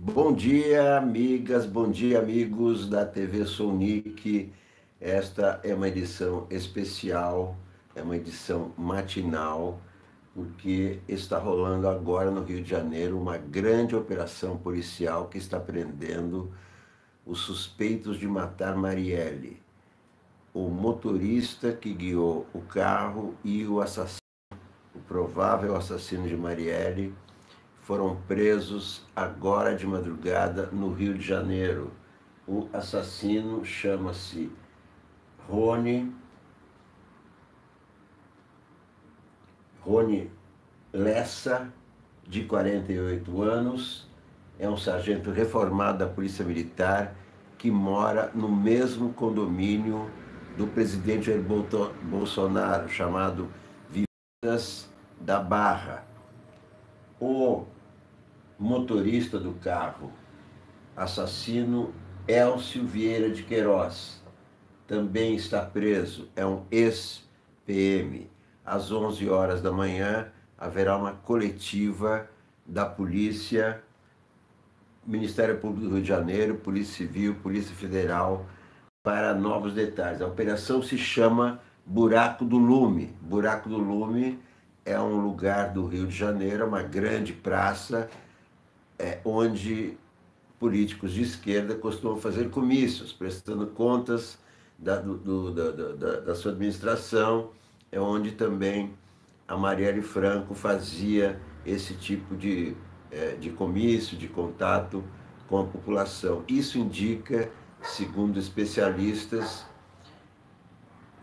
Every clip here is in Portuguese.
Bom dia, amigas, bom dia, amigos da TV Sonic. Esta é uma edição especial, é uma edição matinal, porque está rolando agora no Rio de Janeiro uma grande operação policial que está prendendo os suspeitos de matar Marielle, o motorista que guiou o carro e o assassino, o provável assassino de Marielle foram presos agora de madrugada no Rio de Janeiro. O assassino chama-se Rony Rony Lessa, de 48 anos, é um sargento reformado da Polícia Militar que mora no mesmo condomínio do presidente Jair Bolsonaro, chamado Vivendas da Barra. O motorista do carro, assassino Elcio Vieira de Queiroz, também está preso, é um ex-PM. Às 11 horas da manhã haverá uma coletiva da polícia, Ministério Público do Rio de Janeiro, Polícia Civil, Polícia Federal, para novos detalhes. A operação se chama Buraco do Lume. Buraco do Lume é um lugar do Rio de Janeiro, uma grande praça é, onde políticos de esquerda costumam fazer comícios, prestando contas da, do, da, da, da, sua administração, é onde também a Marielle Franco fazia esse tipo de, é, de comício, de contato com a população. Isso indica, segundo especialistas,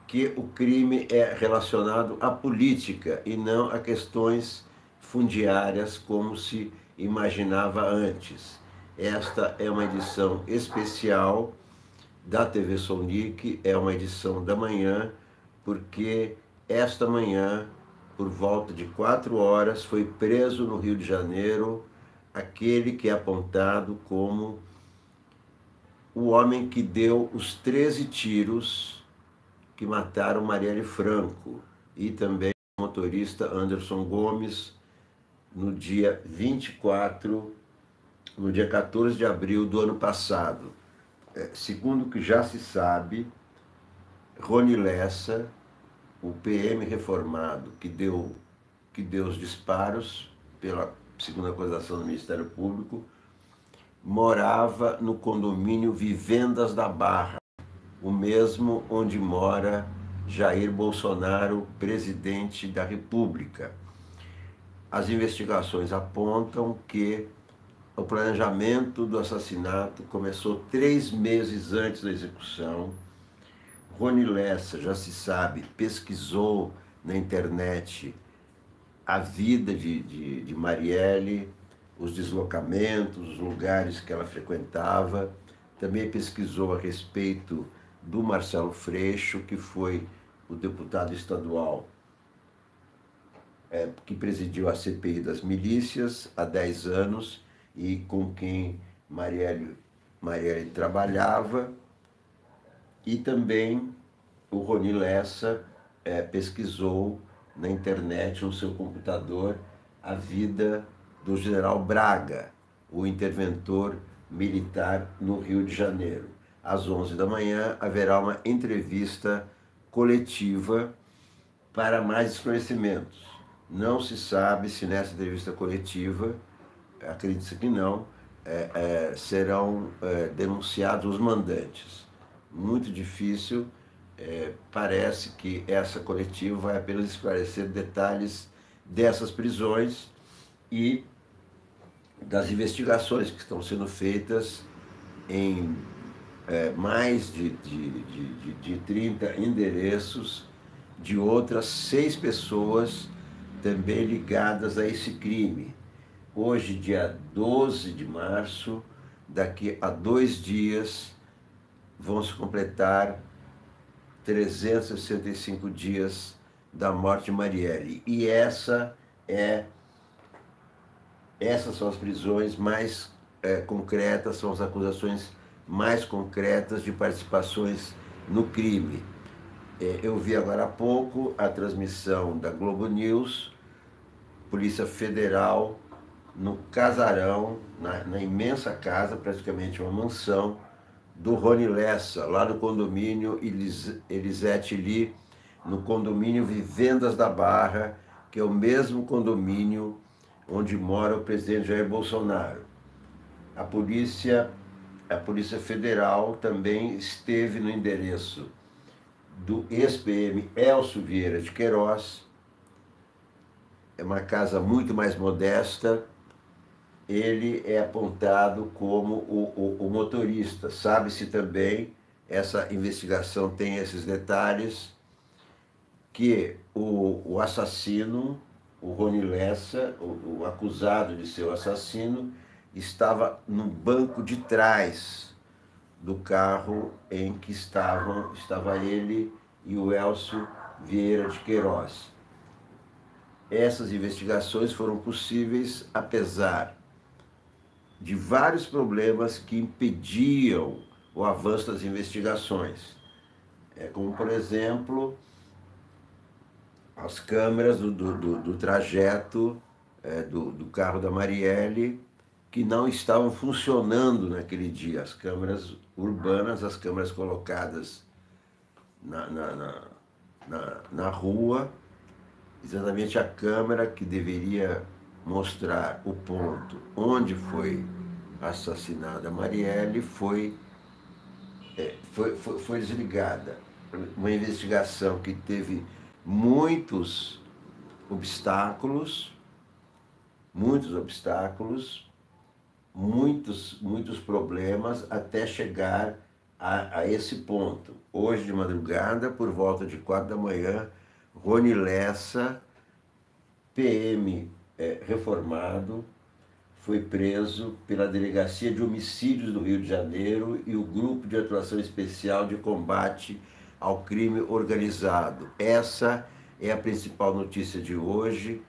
que o crime é relacionado à política e não a questões fundiárias, como se imaginava antes. Esta é uma edição especial da TV Sonic, é uma edição da manhã, porque esta manhã, por volta de quatro horas, foi preso no Rio de Janeiro aquele que é apontado como o homem que deu os 13 tiros que mataram Marielle Franco e também o motorista Anderson Gomes, no dia 24, no dia 14 de abril do ano passado. É, segundo o que já se sabe, Rony Lessa, o PM reformado que deu, que deu os disparos pela segunda acusação do Ministério Público, morava no condomínio Vivendas da Barra, o mesmo onde mora Jair Bolsonaro, presidente da República. As investigações apontam que o planejamento do assassinato começou três meses antes da execução. Rony Lessa, já se sabe, pesquisou na internet a vida de, de, de Marielle, os deslocamentos, os lugares que ela frequentava. Também pesquisou a respeito do Marcelo Freixo, que foi o deputado estadual é, que presidiu a CPI das milícias há 10 anos e com quem Marielle, Marielle trabalhava, e também o Rony Lessa é, pesquisou na internet, no seu computador, a vida do general Braga, o interventor militar no Rio de Janeiro. Às 11 da manhã haverá uma entrevista coletiva para mais esclarecimentos. Não se sabe se nessa entrevista coletiva, acredita-se que não, é, é, serão é, denunciados os mandantes. Muito difícil, é, parece que essa coletiva vai apenas esclarecer detalhes dessas prisões e das investigações que estão sendo feitas em é, mais de, de, de, de 30 endereços de outras seis pessoas também ligadas a esse crime. Hoje, dia 12 de março, daqui a dois dias, vão se completar 365 dias da morte de Marielle. E essa é essas são as prisões mais é, concretas, são as acusações mais concretas de participações no crime. É, eu vi agora há pouco a transmissão da Globo News Polícia Federal no casarão, na, na imensa casa, praticamente uma mansão, do Rony Lessa, lá no condomínio Elis, Elisete Lee, no condomínio Vivendas da Barra, que é o mesmo condomínio onde mora o presidente Jair Bolsonaro. A polícia, a Polícia Federal também esteve no endereço do ex-PM Elcio Vieira de Queiroz. É uma casa muito mais modesta. Ele é apontado como o, o, o motorista. Sabe-se também, essa investigação tem esses detalhes, que o, o assassino, o Rony Lessa, o, o acusado de ser o assassino, estava no banco de trás do carro em que estavam estava ele e o Elcio Vieira de Queiroz. Essas investigações foram possíveis apesar de vários problemas que impediam o avanço das investigações. É, como, por exemplo, as câmeras do, do, do, do trajeto é, do, do carro da Marielle que não estavam funcionando naquele dia. As câmeras urbanas, as câmeras colocadas na, na, na, na, na rua, exatamente a câmera que deveria mostrar o ponto onde foi assassinada Marielle foi, é, foi, foi, foi desligada. Uma investigação que teve muitos obstáculos, muitos obstáculos, muitos, muitos problemas até chegar a, a, esse ponto. Hoje de madrugada, por volta de quatro da manhã, Rony Lessa, PM é, reformado, foi preso pela Delegacia de Homicídios do Rio de Janeiro e o Grupo de Atuação Especial de Combate ao Crime Organizado. Essa é a principal notícia de hoje.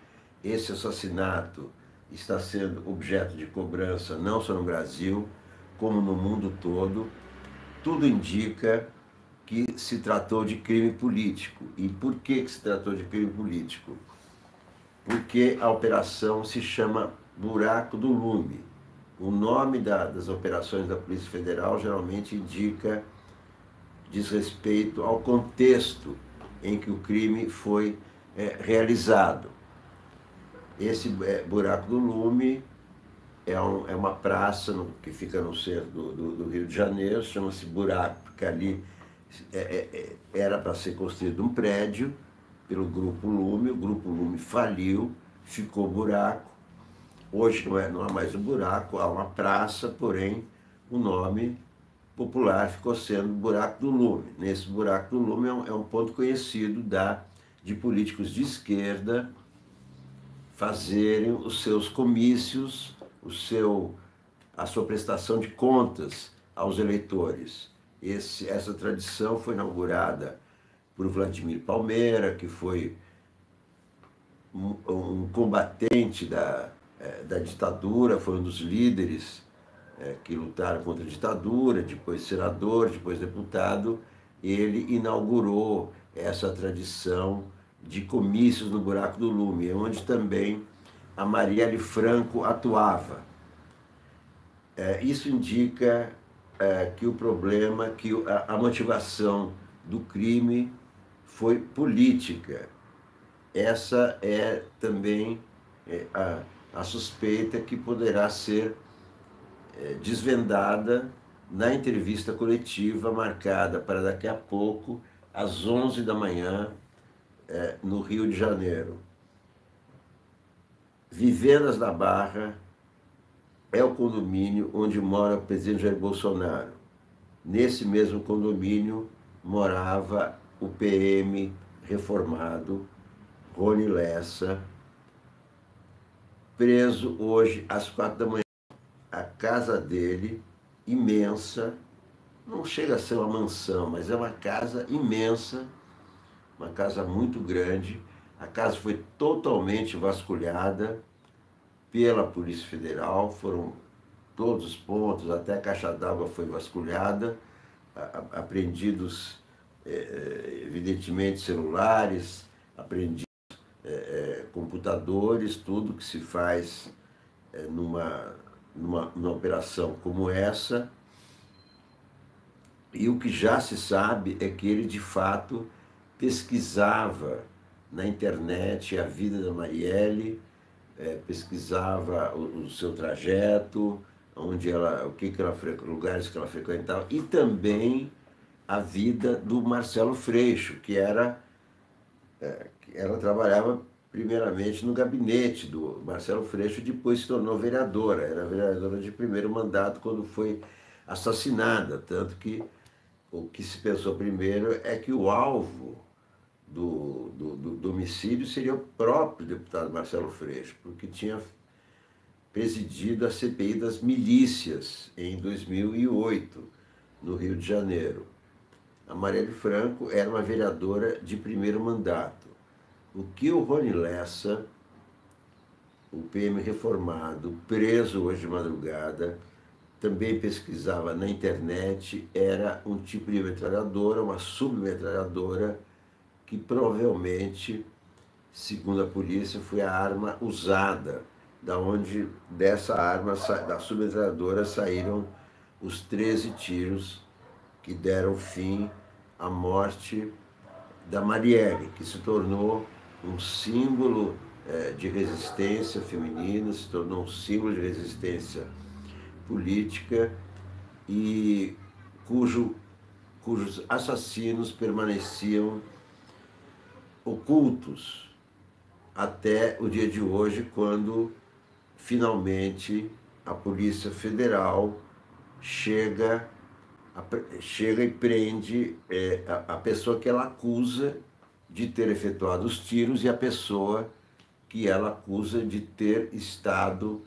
Esse assassinato está sendo objeto de cobrança não só no Brasil, como no mundo todo. Tudo indica que se tratou de crime político. E por que, que se tratou de crime político? Porque a operação se chama Buraco do Lume. O nome da, das operações da Polícia Federal geralmente indica, diz respeito ao contexto em que o crime foi é, realizado. Esse é, buraco do lume é, um, é uma praça no, que fica no centro do, do, do Rio de Janeiro, chama-se buraco, porque ali é, é, é era para ser construído um prédio pelo Grupo Lume, o Grupo Lume faliu, ficou buraco. Hoje não, é, não há mais um buraco, há uma praça, porém o nome popular ficou sendo Buraco do Lume. Nesse Buraco do Lume é um, é um ponto conhecido da, de políticos de esquerda fazerem os seus comícios, o seu, a sua prestação de contas aos eleitores. Esse, essa tradição foi inaugurada por Vladimir Palmeira, que foi um, um combatente da, é, da ditadura, foi um dos líderes é, que lutaram contra a ditadura, depois senador, depois deputado. Ele inaugurou essa tradição de comícios no Buraco do Lume, onde também a Marielle Franco atuava. É, isso indica é, que o problema, que a, a, motivação do crime foi política. Essa é também é, a, a, suspeita que poderá ser é, desvendada na entrevista coletiva marcada para daqui a pouco, às 11 da manhã, é, no Rio de Janeiro. Vivendas da Barra é o condomínio onde mora o presidente Jair Bolsonaro. Nesse mesmo condomínio morava o PM reformado, Rony Lessa, preso hoje às quatro da manhã. A casa dele, imensa, não chega a ser uma mansão, mas é uma casa imensa, uma casa muito grande. A casa foi totalmente vasculhada pela Polícia Federal, foram todos os pontos, até a caixa d'água foi vasculhada, apreendidos, é, é, evidentemente, celulares, apreendidos é, computadores, tudo que se faz numa, numa, numa operação como essa. E o que já se sabe é que ele, de fato, pesquisava na internet a vida da Marielle, é, pesquisava o, o, seu trajeto, onde ela, o que, que ela lugares que ela frequentava e também a vida do Marcelo Freixo, que era é, ela trabalhava primeiramente no gabinete do Marcelo Freixo, depois se tornou vereadora, era vereadora de primeiro mandato quando foi assassinada, tanto que o que se pensou primeiro é que o alvo do, do, do, seria o próprio deputado Marcelo Freixo, porque tinha presidido a CPI das milícias em 2008, no Rio de Janeiro. A Marielle Franco era uma vereadora de primeiro mandato. O que o Rony Lessa, o PM reformado, preso hoje de madrugada, também pesquisava na internet, era um tipo de metralhadora, uma submetralhadora, que provavelmente, segundo a polícia, foi a arma usada da onde dessa arma, da submetralhadora, saíram os 13 tiros que deram fim à morte da Marielle, que se tornou um símbolo é, de resistência feminina, se tornou um símbolo de resistência política e cujo, cujos assassinos permaneciam ocultos até o dia de hoje, quando finalmente a Polícia Federal chega, chega e prende é, a, a pessoa que ela acusa de ter efetuado os tiros e a pessoa que ela acusa de ter estado,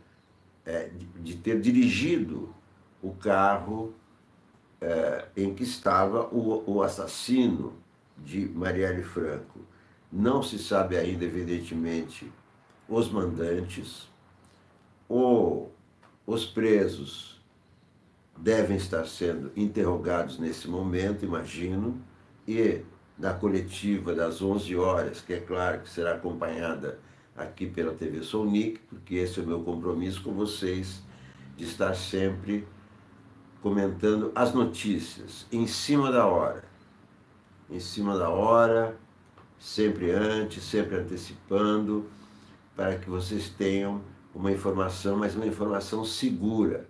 é, de, ter dirigido o carro é, em que estava o, o assassino de Marielle Franco. Não se sabe ainda, evidentemente, os mandantes, ou os presos devem estar sendo interrogados nesse momento, imagino, e na coletiva das 11 horas, que é claro que será acompanhada aqui pela TV Sonic, porque esse é o meu compromisso com vocês, de estar sempre comentando as notícias em cima da hora. Em cima da hora, sempre antes, sempre antecipando, para que vocês tenham uma informação, mas uma informação segura.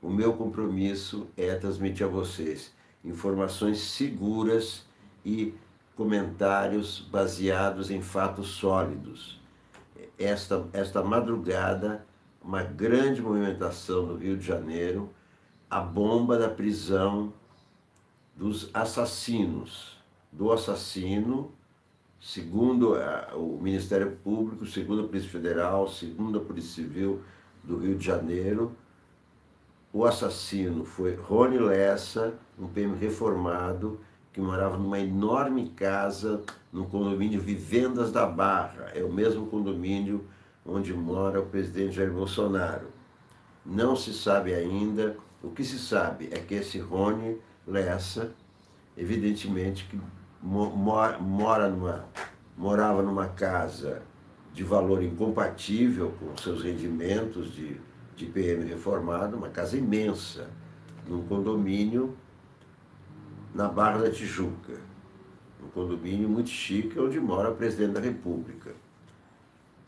O meu compromisso é transmitir a vocês informações seguras e comentários baseados em fatos sólidos. Esta, esta madrugada, uma grande movimentação no Rio de Janeiro, a bomba da prisão dos assassinos, do assassino segundo o Ministério Público, segundo a Polícia Federal, segundo a Polícia Civil do Rio de Janeiro, o assassino foi Rony Lessa, um PM reformado, que morava numa enorme casa no condomínio Vivendas da Barra. É o mesmo condomínio onde mora o presidente Jair Bolsonaro. Não se sabe ainda, o que se sabe é que esse Rony Lessa, evidentemente que mora, mora numa, morava numa casa de valor incompatível com seus rendimentos de, de PM reformado, uma casa imensa, num condomínio na Barra da Tijuca, um condomínio muito chique onde mora o presidente da República.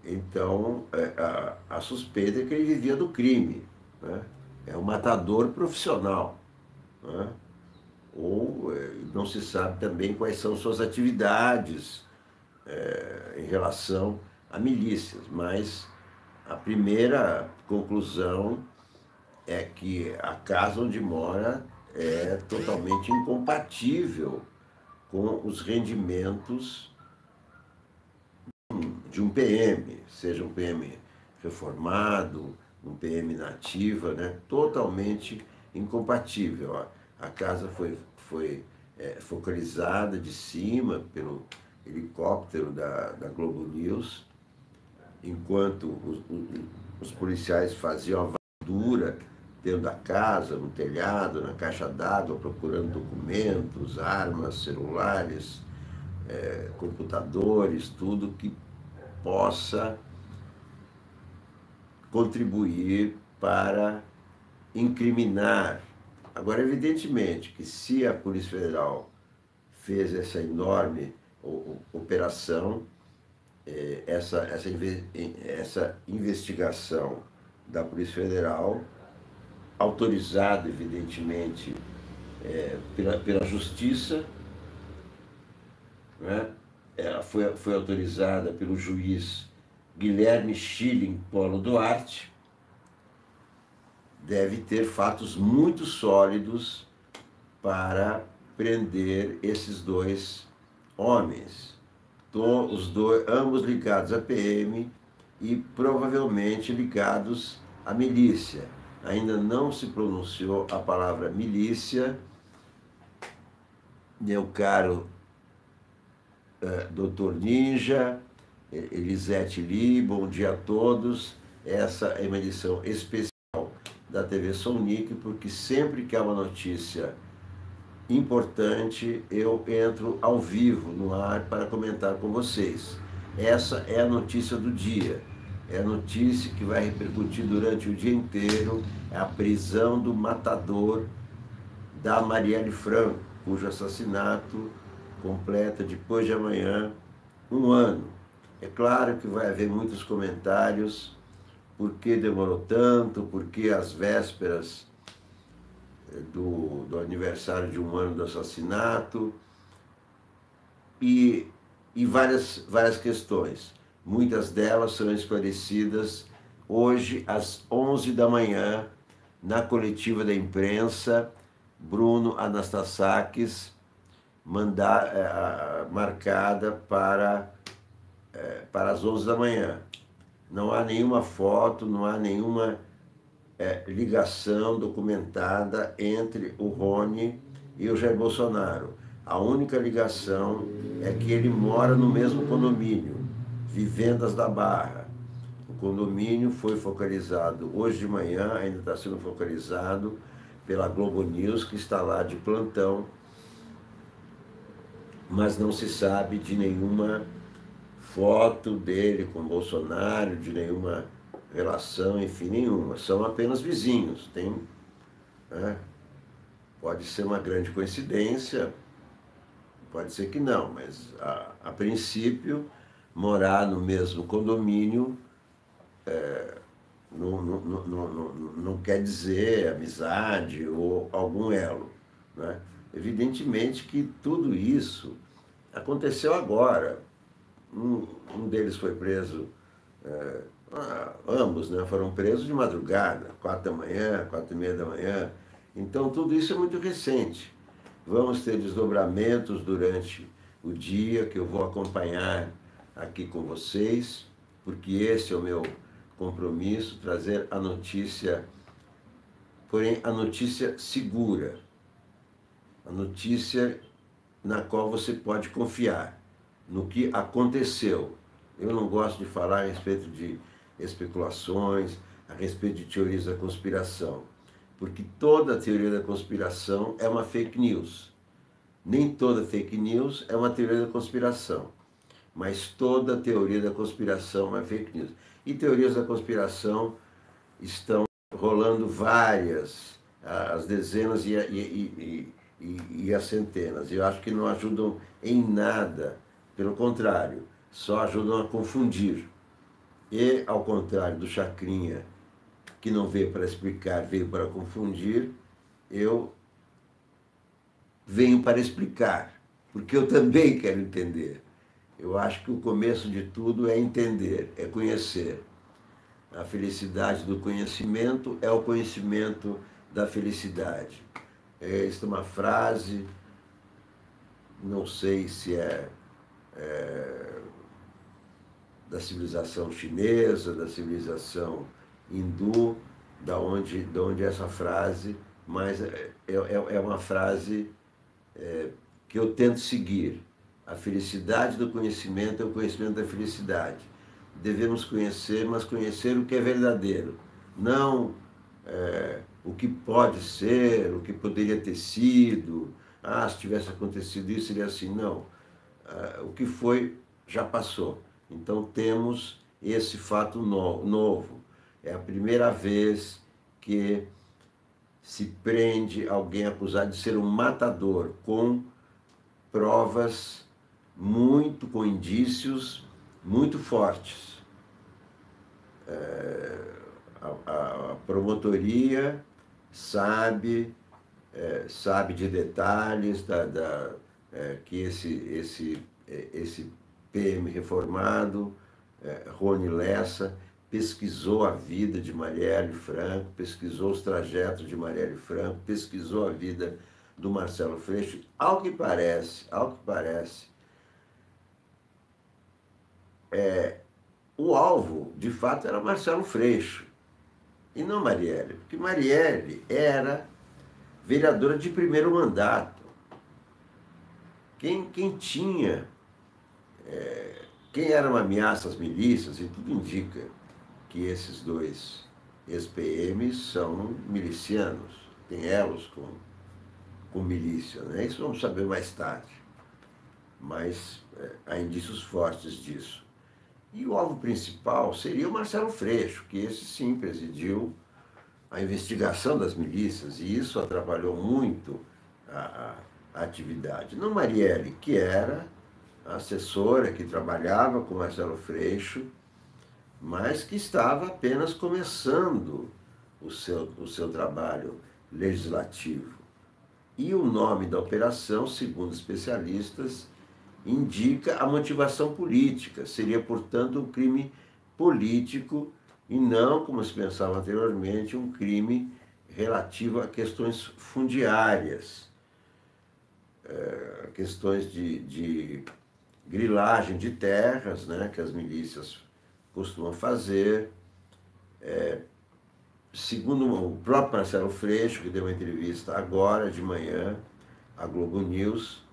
Então, é, a, a suspeita é que ele vivia do crime. Né? É um matador profissional. Né? Ou é, não se sabe também quais são suas atividades é, em relação a milícias, mas a primeira conclusão é que a casa onde mora é totalmente incompatível com os rendimentos de um PM, seja um PM reformado, um PM nativa, né? totalmente incompatível. A casa foi, foi é, focalizada de cima pelo helicóptero da, da Globo News, enquanto os, os policiais faziam a varredura dentro da casa, no telhado, na caixa d'água, procurando documentos, armas, celulares, é, computadores, tudo que possa contribuir para incriminar. Agora, evidentemente que se a Polícia Federal fez essa enorme operação, é, essa, essa, essa investigação da Polícia Federal, autorizada, evidentemente, é, pela, pela Justiça, né? ela foi, foi autorizada pelo juiz Guilherme Schilling Polo Duarte, deve ter fatos muito sólidos para prender esses dois homens. Os dois, ambos ligados à PM e provavelmente ligados à milícia. Ainda não se pronunciou a palavra milícia. Meu caro uh, doutor Ninja, Elisete Lee, bom dia a todos. Essa é uma edição especial da TV Sonic, porque sempre que há uma notícia importante, eu entro ao vivo no ar para comentar com vocês. Essa é a notícia do dia. É a notícia que vai repercutir durante o dia inteiro, é a prisão do matador da Marielle Franco, cujo assassinato completa depois de amanhã um ano. É claro que vai haver muitos comentários, por que demorou tanto, por que as vésperas eh, do, do aniversário de um ano do assassinato, e, e várias, várias questões. Muitas delas serão esclarecidas hoje às 11 da manhã, na coletiva da imprensa, Bruno Anastasakis, mandar, é, marcada para, é, para as 11 da manhã. Não há nenhuma foto, não há nenhuma é, ligação documentada entre o Rony e o Jair Bolsonaro. A única ligação é que ele mora no mesmo condomínio, Vivendas da Barra. O condomínio foi focalizado hoje de manhã, ainda está sendo focalizado pela Globo News, que está lá de plantão mas não se sabe de nenhuma foto dele com Bolsonaro, de nenhuma relação, enfim, nenhuma. São apenas vizinhos. Tem, né? Pode ser uma grande coincidência, pode ser que não, mas a, a princípio, morar no mesmo condomínio é, não, não, não, não, não quer dizer amizade ou algum elo. Né? Evidentemente que tudo isso aconteceu agora. Um, um deles foi preso, é, ambos né, foram presos de madrugada, quatro da manhã, quatro e meia da manhã. Então tudo isso é muito recente. Vamos ter desdobramentos durante o dia que eu vou acompanhar aqui com vocês, porque esse é o meu compromisso, trazer a notícia, porém a notícia segura, a notícia na qual você pode confiar, no que aconteceu. Eu não gosto de falar a respeito de especulações, a respeito de teorias da conspiração, porque toda teoria da conspiração é uma fake news. Nem toda fake news é uma teoria da conspiração, mas toda teoria da conspiração é fake news. E teorias da conspiração estão rolando várias, as dezenas e, e, e, e as centenas. Eu acho que não ajudam em nada, pelo contrário, só ajudam a confundir. E, ao contrário do Chacrinha, que não veio para explicar, veio para confundir, eu venho para explicar, porque eu também quero entender. Eu acho que o começo de tudo é entender, é conhecer. A felicidade do conhecimento é o conhecimento da felicidade. Esta é uma frase, não sei se é, é da civilização chinesa, da civilização hindu, da onde, da onde essa frase, mas é, é, é uma frase é, que eu tento seguir. A felicidade do conhecimento é o conhecimento da felicidade. Devemos conhecer, mas conhecer o que é verdadeiro, não é, o que pode ser, o que poderia ter sido, ah, se tivesse acontecido isso, seria assim. Não. Ah, o que foi já passou. Então temos esse fato no, novo. é a primeira vez que se prende alguém acusado de ser um matador com provas muito, com indícios muito fortes. É, a, a, promotoria sabe, é, sabe de detalhes da, da é, que esse, esse, é, esse PM reformado, é, Rony Lessa, pesquisou a vida de Marielle Franco, pesquisou os trajetos de Marielle Franco, pesquisou a vida do Marcelo Freixo. Ao que parece, ao que parece, é, o alvo, de fato, era Marcelo Freixo, e não Marielle, porque Marielle era vereadora de primeiro mandato. Quem, quem tinha, é, quem era uma ameaça às milícias, e tudo indica que esses dois ex-PMs são milicianos, têm elos com, com milícia. Né? Isso vamos saber mais tarde, mas é, há indícios fortes disso. E o alvo principal seria o Marcelo Freixo, que esse sim presidiu a investigação das milícias, e isso atrapalhou muito a, a, a atividade. Não Marielle, que era assessora que trabalhava com Marcelo Freixo, mas que estava apenas começando o seu, o seu trabalho legislativo. E o nome da operação, segundo especialistas, indica a motivação política. Seria, portanto, um crime político e não, como se pensava anteriormente, um crime relativo a questões fundiárias, é, questões de, de grilagem de terras, né, que as milícias costumam fazer. É, segundo o próprio Marcelo Freixo, que deu uma entrevista agora de manhã à Globo News,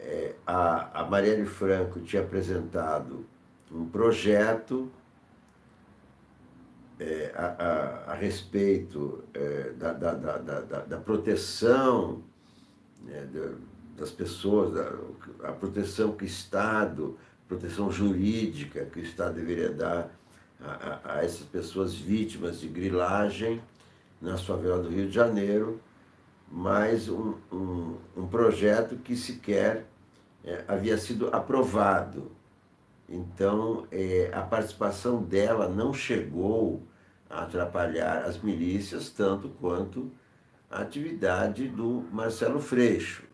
é, a, a Marielle Franco tinha apresentado um projeto é, a, a, a, respeito da, da, da, da, da proteção né, das pessoas, da, a proteção que o Estado, proteção jurídica que o Estado deveria dar a, a, a essas pessoas vítimas de grilagem na favela do Rio de Janeiro, mas um, um, um projeto que sequer é, havia sido aprovado. Então, é, a participação dela não chegou a atrapalhar as milícias tanto quanto a atividade do Marcelo Freixo.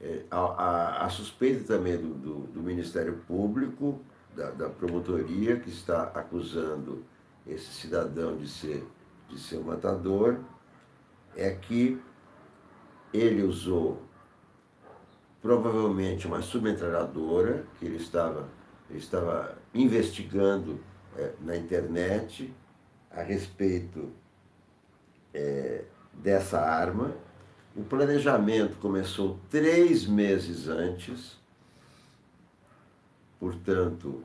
É, a, a, a, suspeita também do, do, do Ministério Público, da, da, promotoria, que está acusando esse cidadão de ser, de ser um matador, é que ele usou provavelmente uma submetralhadora que ele estava, ele estava investigando é, na internet a respeito é, dessa arma. O planejamento começou três meses antes, portanto,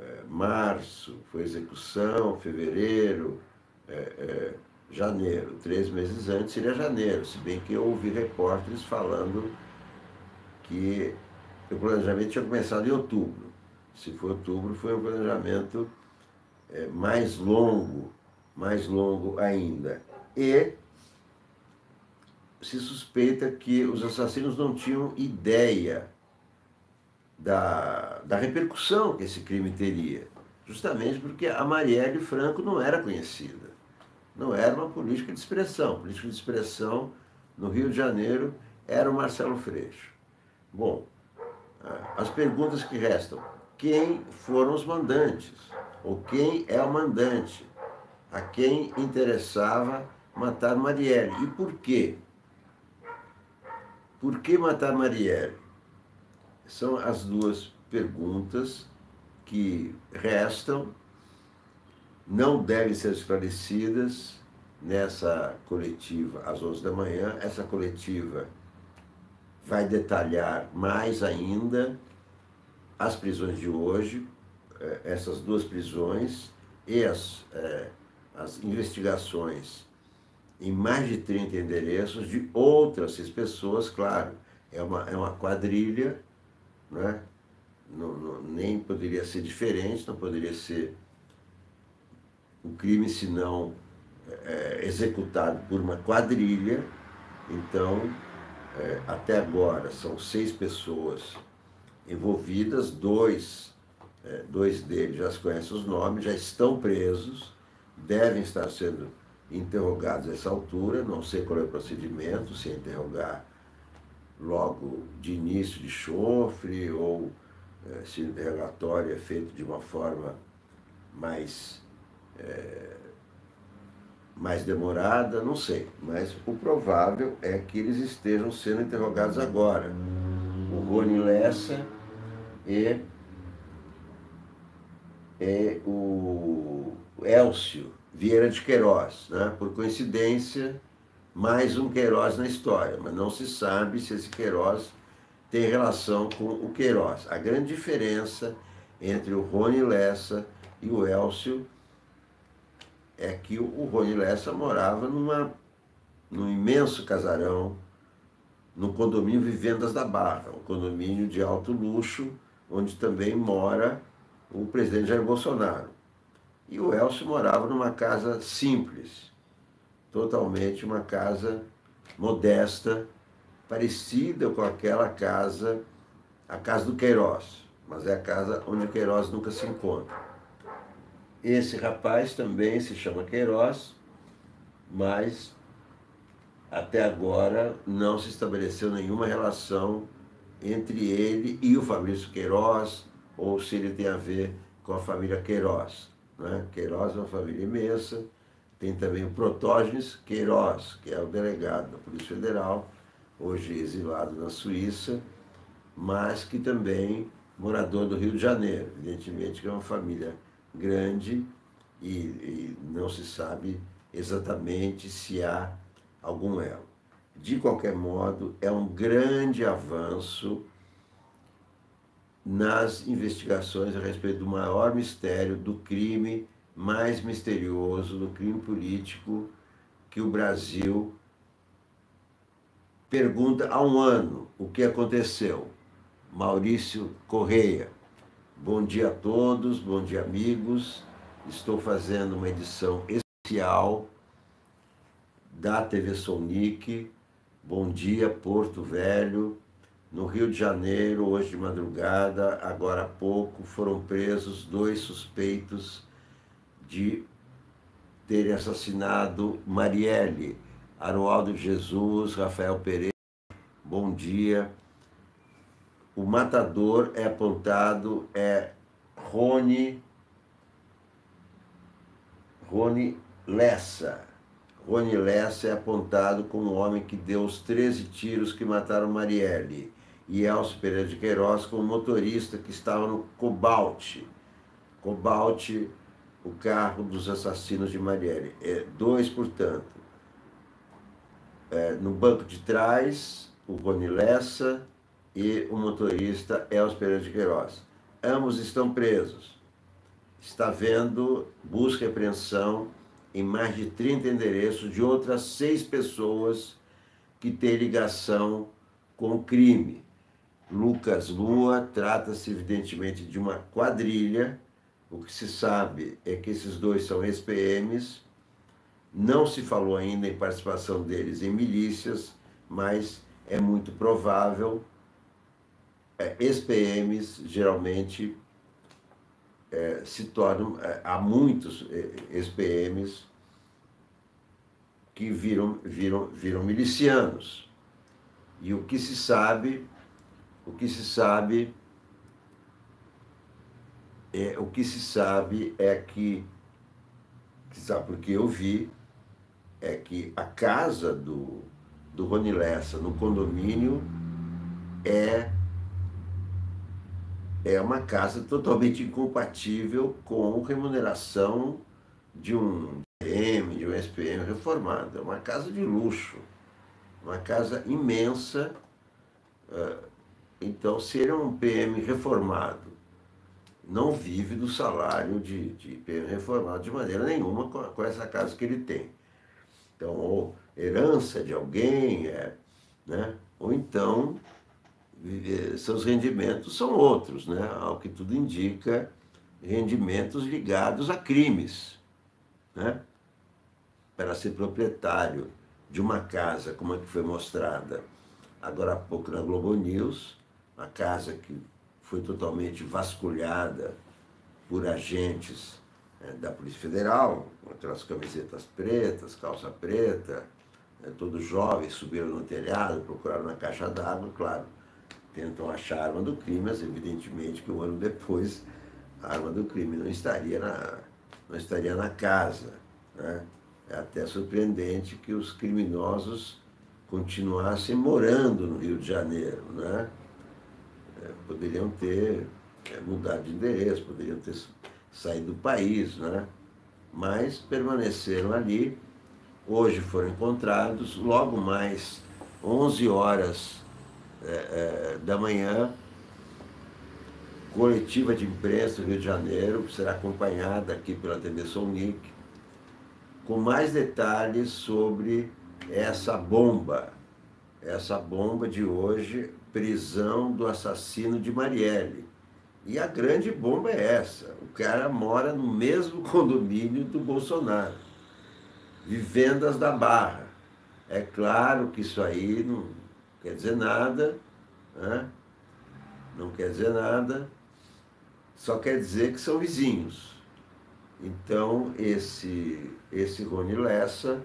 é, março foi execução, fevereiro, é, é, janeiro, três meses antes seria janeiro, se bem que eu ouvi repórteres falando que o planejamento tinha começado em outubro. Se foi outubro, foi um planejamento é, mais longo, mais longo ainda. E se suspeita que os assassinos não tinham ideia da, da repercussão que esse crime teria, justamente porque a Marielle Franco não era conhecida. Não era uma política de expressão. Política de expressão no Rio de Janeiro era o Marcelo Freixo. Bom, as perguntas que restam. Quem foram os mandantes? Ou quem é o mandante? A quem interessava matar Marielle? E por quê? Por que matar Marielle? São as duas perguntas que restam, não devem ser esclarecidas nessa coletiva às 11 da manhã. Essa coletiva vai detalhar mais ainda as prisões de hoje, eh, essas duas prisões e as, é, as investigações em mais de 30 endereços de outras seis pessoas, claro, é uma, é uma quadrilha, né? Não, não, nem poderia ser diferente, não poderia ser o crime, se não é, executado por uma quadrilha. Então, é, até agora, são seis pessoas envolvidas, dois, é, dois deles já se conhecem os nomes, já estão presos, devem estar sendo interrogados a essa altura, não sei qual é o procedimento, se é interrogar logo de início de chofre ou é, se o interrogatório é feito de uma forma mais, é, mais demorada, não sei. Mas o provável é que eles estejam sendo interrogados agora. O Rony Lessa e, e o Elcio Vieira de Queiroz. Né? Por coincidência, mais um Queiroz na história, mas não se sabe se esse Queiroz tem relação com o Queiroz. A grande diferença entre o Rony Lessa e o Elcio é que o Rony Lessa morava numa, num imenso casarão no condomínio Vivendas da Barra, um condomínio de alto luxo, onde também mora o presidente Jair Bolsonaro. E o Elcio morava numa casa simples, totalmente uma casa modesta, parecida com aquela casa, a casa do Queiroz, mas é a casa onde o Queiroz nunca se encontra. Esse rapaz também se chama Queiroz, mas até agora não se estabeleceu nenhuma relação entre ele e o Fabrício Queiroz, ou se ele tem a ver com a família Queiroz. Né? Queiroz é uma família imensa, tem também o Protógenes Queiroz, que é o delegado da Polícia Federal, hoje exilado na Suíça, mas que também morador do Rio de Janeiro. Evidentemente que é uma família grande e, e não se sabe exatamente se há algum elo. De qualquer modo, é um grande avanço nas investigações a respeito do maior mistério do crime mais misterioso, do crime político que o Brasil pergunta há um ano o que aconteceu. Maurício Correia. Bom dia a todos, bom dia amigos. Estou fazendo uma edição especial da TV Sonic. Bom dia, Porto Velho. No Rio de Janeiro, hoje de madrugada, agora há pouco, foram presos dois suspeitos de terem assassinado Marielle, Arualdo Jesus, Rafael Pereira. Bom dia. O matador é apontado, é Rony, Rony Lessa. Rony Lessa é apontado como o homem que deu os 13 tiros que mataram Marielle. E Elcio Pereira de Queiroz como motorista que estava no Cobalt. Cobalt o carro dos assassinos de Marielle. É, dois, portanto. É, no banco de trás, o Rony Lessa e o motorista Elcio Pereira de Queiroz. Ambos estão presos. Está havendo busca e apreensão em mais de 30 endereços de outras seis pessoas que têm ligação com o crime. Lucas Lua trata-se evidentemente de uma quadrilha o que se sabe é que esses dois são ex-PMs, não se falou ainda em participação deles em milícias, mas é muito provável. É, ex-PMs geralmente é, se tornam. É, há muitos é, ex-PMs que viram, viram, viram milicianos. E o que se sabe, o que se sabe é, o que se sabe é que, sabe porque eu vi, é que a casa do, do Rony Lessa no condomínio é, é uma casa totalmente incompatível com remuneração de um PM, de um SPM reformado. É uma casa de luxo, uma casa imensa. Ah, então, se ele é um PM reformado não vive do salário de, de PM reformado de maneira nenhuma com, com, essa casa que ele tem. Então, ou herança de alguém, é, né? ou então seus rendimentos são outros, né? ao que tudo indica, rendimentos ligados a crimes. né? para ser proprietário de uma casa, como é que foi mostrada agora há pouco na Globo News, uma casa que foi totalmente vasculhada por agentes é, da Polícia Federal, com aquelas camisetas pretas, calça preta, é, todos jovens subiram no telhado, procuraram na caixa d'água, claro, tentam achar a arma do crime, mas evidentemente que um ano depois a arma do crime não estaria na, não estaria na casa. Né? É até surpreendente que os criminosos continuassem morando no Rio de Janeiro. Né? Poderiam ter é, mudado de endereço, poderiam ter saído do país, né? mas permaneceram ali. Hoje foram encontrados, logo mais 11 horas é, é, da manhã, coletiva de imprensa do Rio de Janeiro, que será acompanhada aqui pela TV Sonic, com mais detalhes sobre essa bomba, essa bomba de hoje, prisão do assassino de Marielle. E a grande bomba é essa: o cara mora no mesmo condomínio do Bolsonaro, vivendas da Barra. É claro que isso aí não quer dizer nada, né? não quer dizer nada, só quer dizer que são vizinhos. Então, esse, esse Rony Lessa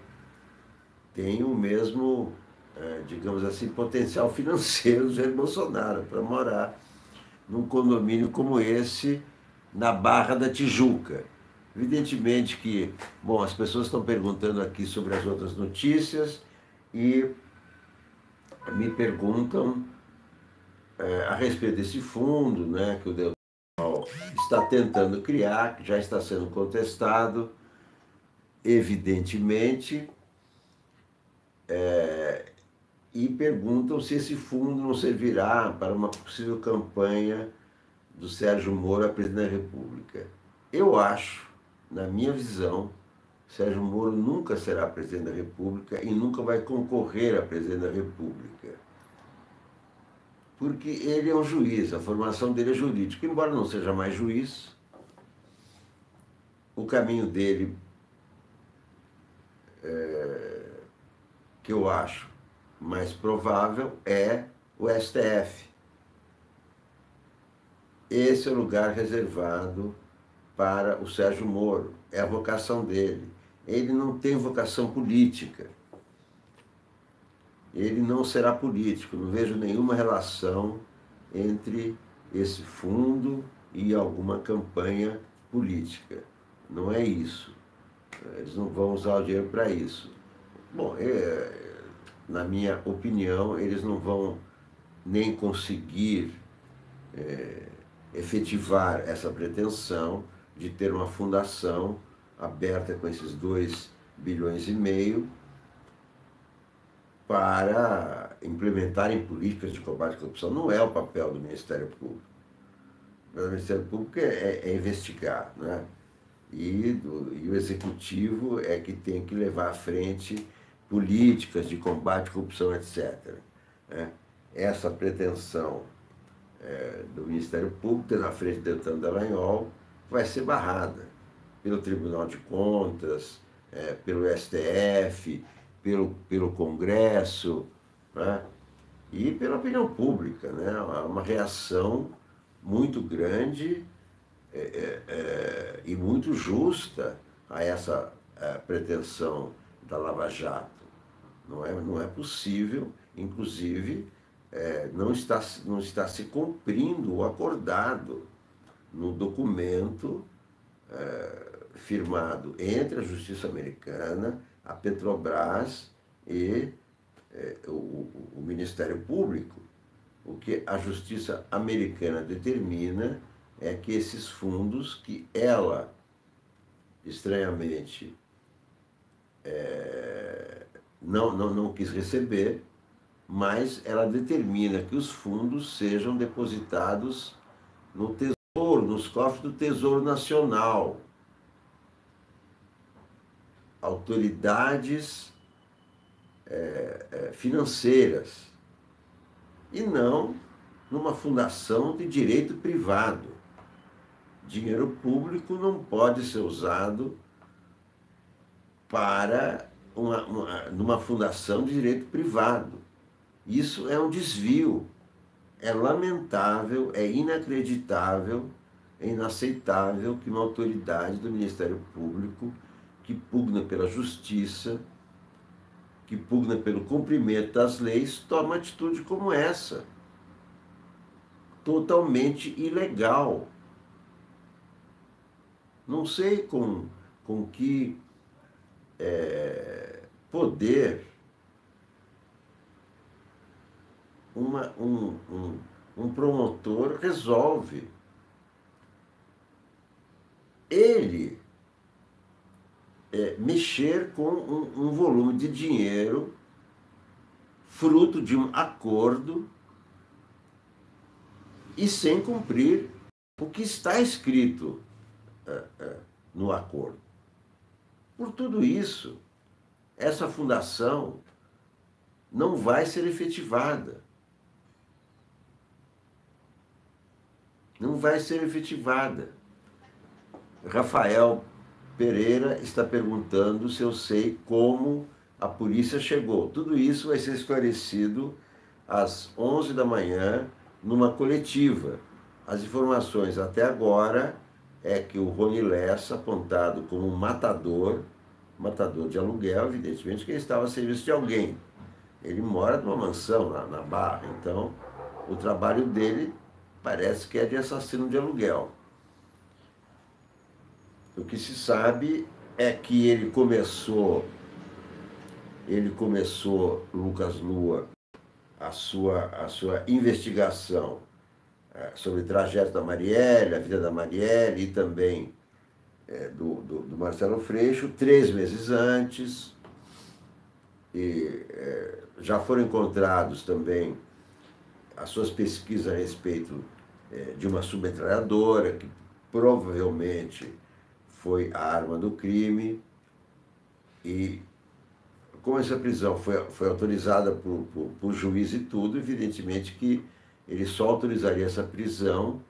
tem o mesmo, é, digamos assim, potencial financeiro do Jair Bolsonaro para morar num condomínio como esse na Barra da Tijuca. Evidentemente que, bom, as pessoas estão perguntando aqui sobre as outras notícias e me perguntam é, a respeito desse fundo, né, que o Deltan está tentando criar, que já está sendo contestado, evidentemente, é, e perguntam se esse fundo não servirá para uma possível campanha do Sérgio Moro a presidente da República. Eu acho, na minha visão, Sérgio Moro nunca será presidente da República e nunca vai concorrer a presidente da República. Porque ele é um juiz, a formação dele é jurídica. Embora não seja mais juiz, o caminho dele, é, que eu acho, mais provável é o STF. Esse é o lugar reservado para o Sérgio Moro, é a vocação dele. Ele não tem vocação política. Ele não será político, não vejo nenhuma relação entre esse fundo e alguma campanha política. Não é isso. Eles não vão usar o dinheiro para isso. Bom, é, na minha opinião, eles não vão nem conseguir é, efetivar essa pretensão de ter uma fundação aberta com esses 2 bilhões e meio para implementarem políticas de combate à corrupção. Não é o papel do Ministério Público. O Ministério Público é, é investigar, né? E, do, e o Executivo é que tem que levar à frente políticas de combate à corrupção, etc. Né? Essa pretensão é, do Ministério Público, na frente do Deltan Dallagnol, vai ser barrada pelo Tribunal de Contas, é, pelo STF, pelo, pelo Congresso né? e pela opinião pública. Né? Uma reação muito grande é, é, é e muito justa a essa pretensão da Lava Jato. Não é, não é possível, inclusive, é, não, está, não está se cumprindo o acordado no documento é, firmado entre a Justiça Americana, a Petrobras e é, o, o Ministério Público. O que a Justiça Americana determina é que esses fundos que ela, estranhamente, é, não, não, não quis receber, mas ela determina que os fundos sejam depositados no Tesouro, nos cofres do Tesouro Nacional. Autoridades é, é, financeiras e não numa fundação de direito privado. Dinheiro público não pode ser usado para uma, uma, numa fundação de direito privado. Isso é um desvio. É lamentável, é inacreditável, é inaceitável que uma autoridade do Ministério Público que pugna pela justiça, que pugna pelo cumprimento das leis, tome atitude como essa. Totalmente ilegal. Não sei com, com que é, poder uma, um, um, um promotor resolve. Ele é, mexer com um, um volume de dinheiro fruto de um acordo e sem cumprir o que está escrito uh, uh, no acordo. Por tudo isso, essa fundação não vai ser efetivada. não vai ser efetivada. Rafael Pereira está perguntando se eu sei como a polícia chegou. Tudo isso vai ser esclarecido às 11 da manhã numa coletiva. As informações até agora é que o Rony Lessa, apontado como matador, matador de aluguel, evidentemente que ele estava a serviço de alguém. Ele mora numa mansão na, na Barra, então o trabalho dele parece que é de assassino de aluguel. O que se sabe é que ele começou, ele começou, Lucas Lua, a sua, a sua investigação sobre o trajeto da Marielle, a vida da Marielle e também é, do, do, do, Marcelo Freixo, três meses antes. E é, já foram encontrados também as suas pesquisas a respeito é, de uma submetralhadora, que provavelmente foi a arma do crime. E como essa prisão foi, foi autorizada por, por, por juiz e tudo, evidentemente que ele só autorizaria essa prisão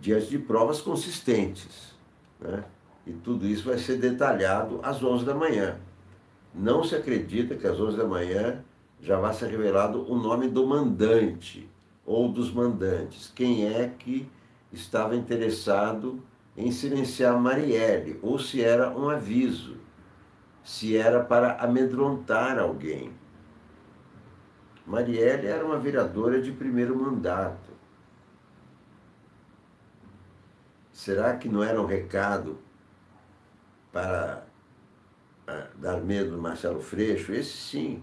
diante de provas consistentes. Né? E tudo isso vai ser detalhado às 11 da manhã. Não se acredita que às 11 da manhã já vai ser revelado o nome do mandante ou dos mandantes? Quem é que estava interessado em silenciar Marielle? Ou se era um aviso? Se era para amedrontar alguém? Marielle era uma vereadora de primeiro mandato. Será que não era um recado para ah, dar medo do Marcelo Freixo? Esse sim,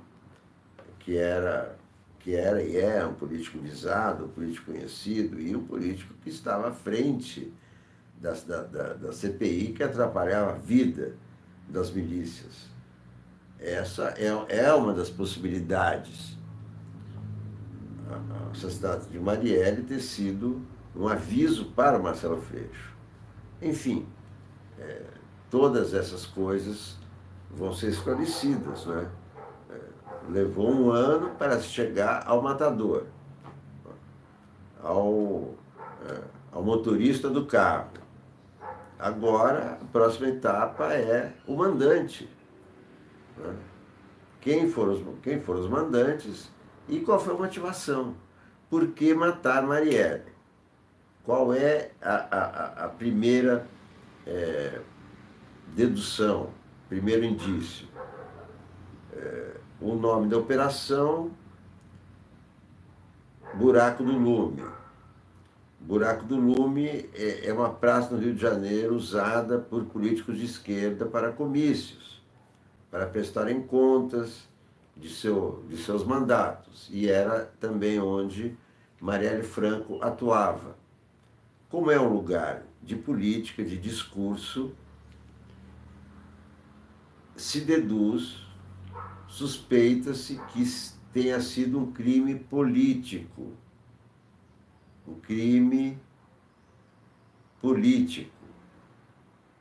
que era que era e é um político visado, um político conhecido e um político que estava à frente da, da, da CPI que atrapalhava a vida das milícias. Essa é, é uma das possibilidades. A assassinato de Marielle ter sido um aviso para Marcelo Freixo. Enfim, é, todas essas coisas vão ser esclarecidas, não é? levou um ano para chegar ao matador, ao, é, ao motorista do carro. Agora, a próxima etapa é o mandante. Né? Quem, foram os, quem foram os mandantes e qual foi a motivação? Por que matar Marielle? Qual é a, a, a primeira é, dedução, primeiro indício? É, o nome da operação, Buraco do Lume. Buraco do Lume é, é uma praça no Rio de Janeiro usada por políticos de esquerda para comícios, para prestarem contas de, seu, de seus mandatos. E era também onde Marielle Franco atuava. Como é um lugar de política, de discurso, se deduz suspeita-se que tenha sido um crime político. Um crime político.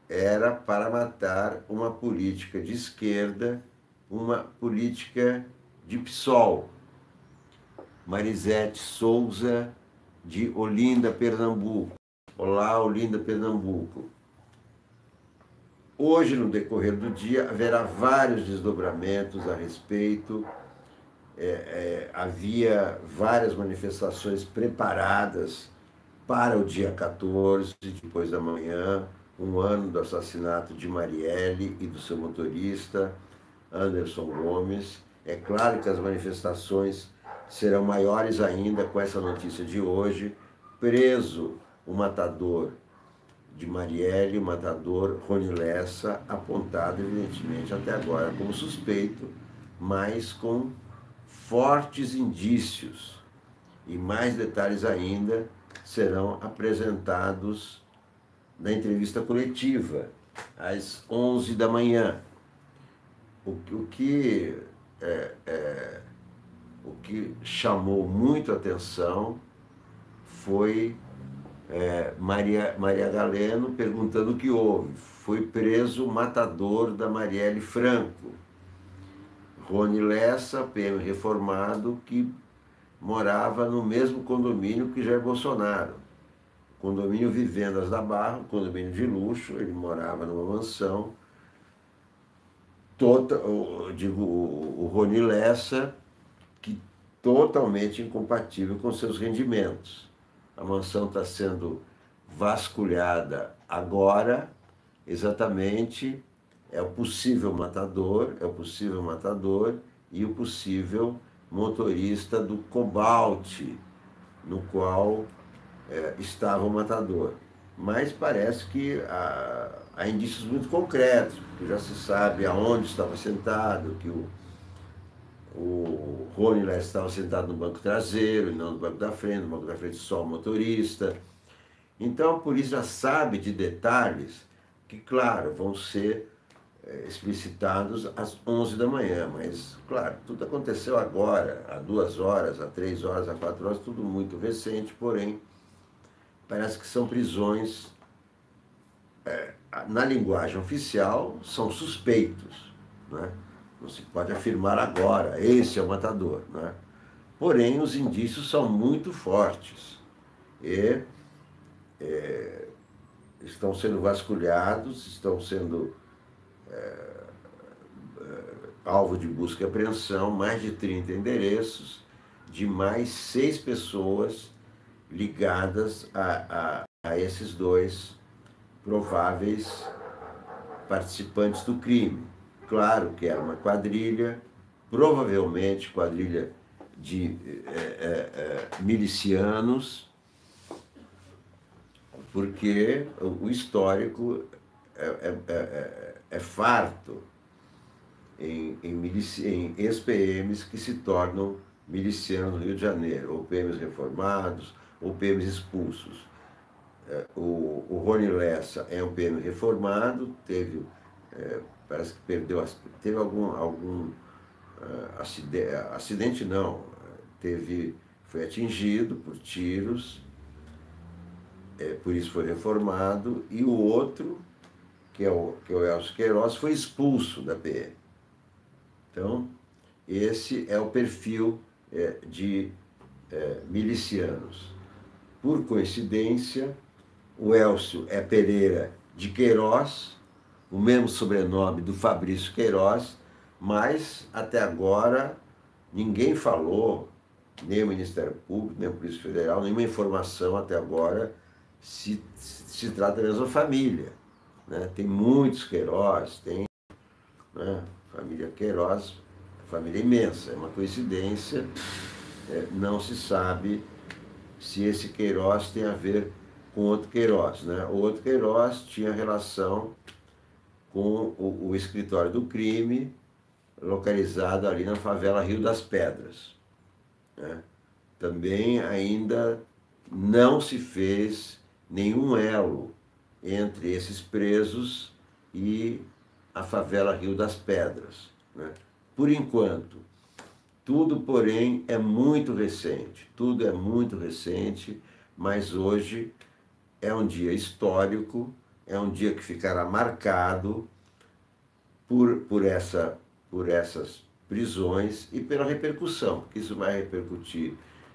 Era para matar uma política de esquerda, uma política de PSOL. Marisete Souza, de Olinda, Pernambuco. Olá, Olinda, Pernambuco. Hoje, no decorrer do dia, haverá vários desdobramentos a respeito. É, é, havia várias manifestações preparadas para o dia 14, depois da manhã, um ano do assassinato de Marielle e do seu motorista, Anderson Gomes. É claro que as manifestações serão maiores ainda com essa notícia de hoje. Preso o matador de Marielle, o matador Rony Lessa, apontado evidentemente até agora como suspeito, mas com fortes indícios. E mais detalhes ainda serão apresentados na entrevista coletiva, às 11 da manhã. O, o que, é, é, o que chamou muito atenção foi é, Maria, Maria Galeno perguntando o que houve. Foi preso o matador da Marielle Franco. Rony Lessa, PM reformado, que morava no mesmo condomínio que Jair Bolsonaro. Condomínio Vivendas da Barra, condomínio de luxo, ele morava numa mansão. Tota, digo, o Rony Lessa, que totalmente incompatível com seus rendimentos. A mansão está sendo vasculhada agora, exatamente, é o possível matador, é o possível matador e o possível motorista do Cobalt, no qual é, estava o matador. Mas parece que há, há, indícios muito concretos, porque já se sabe aonde estava sentado, que o, o Rony lá estava sentado no banco traseiro e não no banco da frente, no banco da frente só o motorista. Então a polícia já sabe de detalhes que, claro, vão ser é, explicitados às 11 da manhã, mas, claro, tudo aconteceu agora, há duas horas, há três horas, há quatro horas, tudo muito recente, porém, parece que são prisões, é, na linguagem oficial, são suspeitos, né? não se pode afirmar agora, esse é o matador, né? porém, os indícios são muito fortes e é, estão sendo vasculhados, estão sendo é, é, alvo de busca e apreensão, mais de 30 endereços, de mais seis pessoas ligadas a, a, a esses dois prováveis participantes do crime. Claro que era uma quadrilha, provavelmente quadrilha de é, é, é milicianos, porque o histórico é, é, é, é farto em, em, milici, em ex-PMs que se tornam milicianos no Rio de Janeiro, ou PMs reformados, ou PMs expulsos. É, o, o Rony Lessa é um PM reformado, teve, é, parece que perdeu, teve algum, algum uh, acidente, acidente não, teve, foi atingido por tiros, é, por isso foi reformado, e o outro que é o, que é o Elcio Queiroz, foi expulso da PM. Então, esse é o perfil é, de é, milicianos. Por coincidência, o Elcio é Pereira de Queiroz, o mesmo sobrenome do Fabrício Queiroz, mas até agora ninguém falou, nem o Ministério Público, nem a Polícia Federal, nenhuma informação até agora se, se trata da mesma família. Né? Tem muitos Queiroz, tem né? família Queiroz, família imensa, é uma coincidência, é, não se sabe se esse Queiroz tem a ver com outro Queiroz. Né? O outro Queiroz tinha relação com o, o escritório do crime, localizado ali na favela Rio das Pedras. Né? Também ainda não se fez nenhum elo entre esses presos e a favela Rio das Pedras. Né? Por enquanto, tudo, porém, é muito recente, tudo é muito recente, mas hoje é um dia histórico, é um dia que ficará marcado por, por, essa, por essas prisões e pela repercussão, porque isso vai repercutir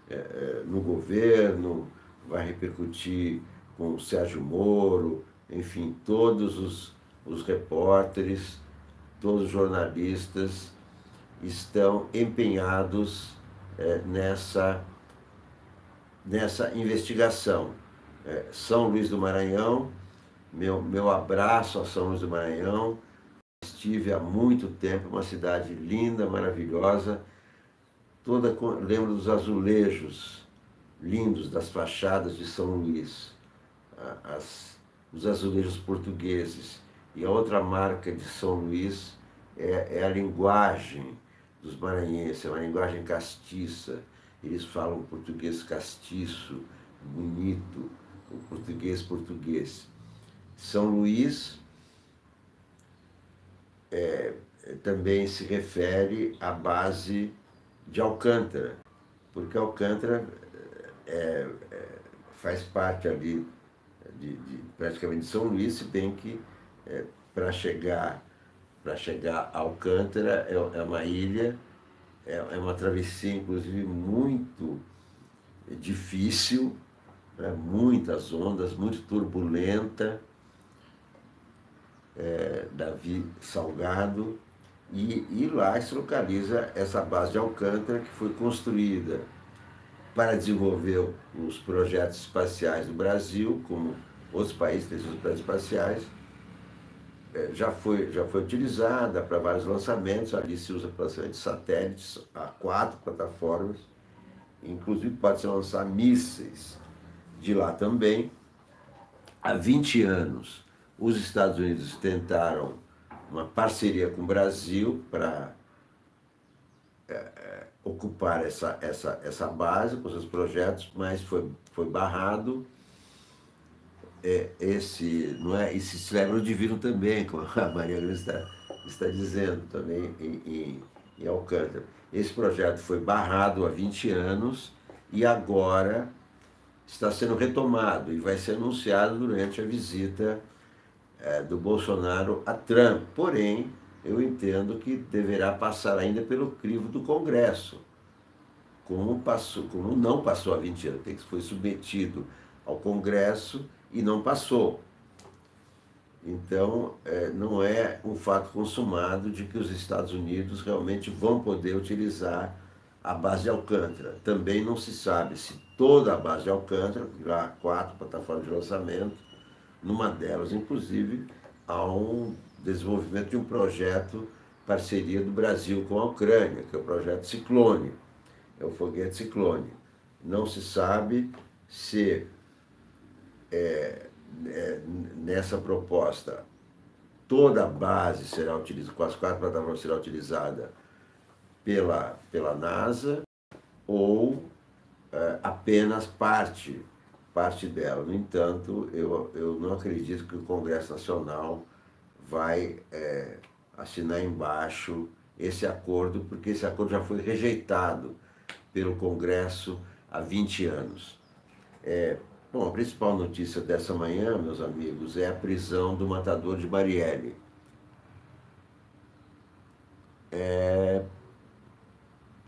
é, no governo, vai repercutir com o Sérgio Moro, enfim, todos os, os repórteres, todos os jornalistas estão empenhados é, nessa, nessa investigação. É, São Luís do Maranhão, meu, meu abraço a São Luís do Maranhão. Estive há muito tempo, uma cidade linda, maravilhosa. Toda lembro dos azulejos lindos das fachadas de São Luís, as, os azulejos portugueses. E a outra marca de São Luís é, é a linguagem dos maranhenses, é uma linguagem castiça. Eles falam português castiço, bonito, o português português. São Luís é, também se refere à base de Alcântara, porque Alcântara é, é, faz parte ali de, de, praticamente São Luís, se bem que é, para chegar para chegar a Alcântara é, é uma ilha, é, é, uma travessia inclusive muito difícil, né? muitas ondas, muito turbulenta, é, Davi Salgado, e, e lá se localiza essa base de Alcântara que foi construída para desenvolver os projetos espaciais do Brasil, como outros países têm seus projetos espaciais, é, já foi, já foi utilizada para vários lançamentos, ali se usa para lançamento de satélites, há quatro plataformas, inclusive pode-se lançar mísseis de lá também. Há 20 anos, os Estados Unidos tentaram uma parceria com o Brasil para é, é, ocupar essa, essa, essa base com seus projetos, mas foi, foi barrado. É, esse, não é, esse cérebro divino também, como a Maria está, está dizendo também em, em, em Alcântara. Esse projeto foi barrado há 20 anos e agora está sendo retomado e vai ser anunciado durante a visita é, do Bolsonaro a Trump. Porém, eu entendo que deverá passar ainda pelo crivo do Congresso, como, passou, como não passou há 20 anos, que foi submetido ao Congresso e não passou. Então, é, não é um fato consumado de que os Estados Unidos realmente vão poder utilizar a base de Alcântara. Também não se sabe se toda a base de Alcântara, há quatro plataformas de lançamento, numa delas, inclusive, há um desenvolvimento de um projeto parceria do Brasil com a Ucrânia, que é o projeto Ciclone, é o foguete Ciclone. Não se sabe se é, é, nessa proposta toda a base será utilizada, com as quatro plataformas será utilizada pela, pela NASA ou é, apenas parte parte dela. No entanto, eu, eu não acredito que o Congresso Nacional vai é, assinar embaixo esse acordo, porque esse acordo já foi rejeitado pelo Congresso há 20 anos. É, bom, a principal notícia dessa manhã, meus amigos, é a prisão do matador de Marielle. É,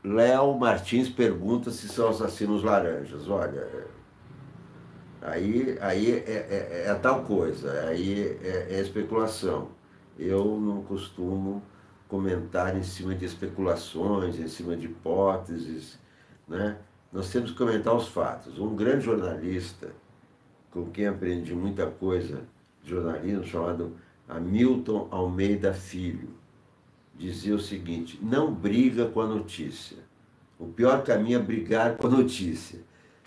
Léo Martins pergunta se são assassinos laranjas. Olha, Aí, aí é, é, é tal coisa, aí é, é especulação. Eu não costumo comentar em cima de especulações, em cima de hipóteses, né? Nós temos que comentar os fatos. Um grande jornalista, com quem aprendi muita coisa de jornalismo, chamado Hamilton Almeida Filho, dizia o seguinte: não briga com a notícia. O pior caminho é brigar com a notícia.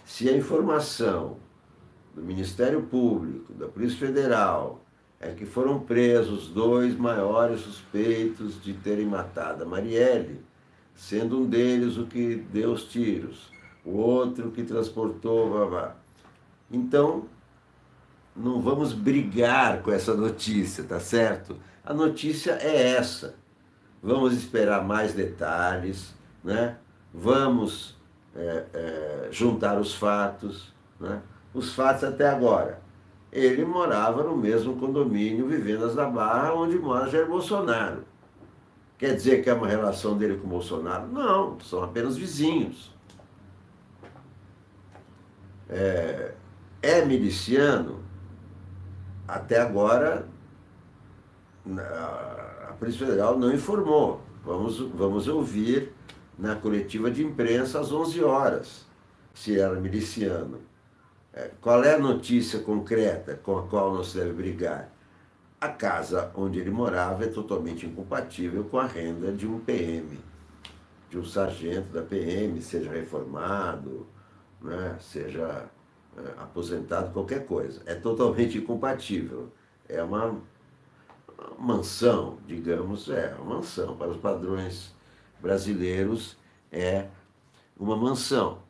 Se a informação do Ministério Público, da Polícia Federal, é que foram presos dois maiores suspeitos de terem matado a Marielle, sendo um deles o que deu os tiros, o outro que transportou Vavá. Então, não vamos brigar com essa notícia, tá certo? A notícia é essa. Vamos esperar mais detalhes, né? Vamos é, é, juntar os fatos, né? os fatos até agora. Ele morava no mesmo condomínio, Vivendas da Barra, onde mora Jair Bolsonaro. Quer dizer que é uma relação dele com Bolsonaro? Não, são apenas vizinhos. É, é miliciano? Até agora Polícia Federal não informou. Vamos, vamos ouvir na coletiva de imprensa às 11 horas, se era miliciano. É, qual é a notícia concreta com a qual não se deve brigar? A casa onde ele morava é totalmente incompatível com a renda de um PM, de um sargento da PM, seja reformado, né, seja é, aposentado, qualquer coisa. É totalmente incompatível. É uma mansão, digamos, é uma mansão. Para os padrões brasileiros, é uma mansão.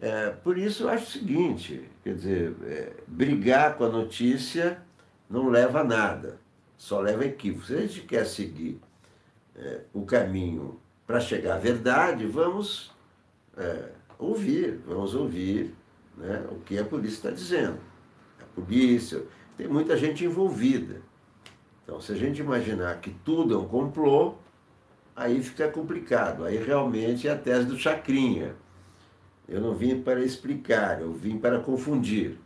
É, por isso eu acho o seguinte, quer dizer, é, brigar com a notícia não leva a nada, só leva a equívoco. Se a gente quer seguir é, o caminho para chegar à verdade, vamos é, ouvir, vamos ouvir né, o que a polícia está dizendo. A polícia, tem muita gente envolvida. Então, se a gente imaginar que tudo é um complô, aí fica complicado. Aí realmente é a tese do Chacrinha. Eu não vim para explicar, eu vim para confundir.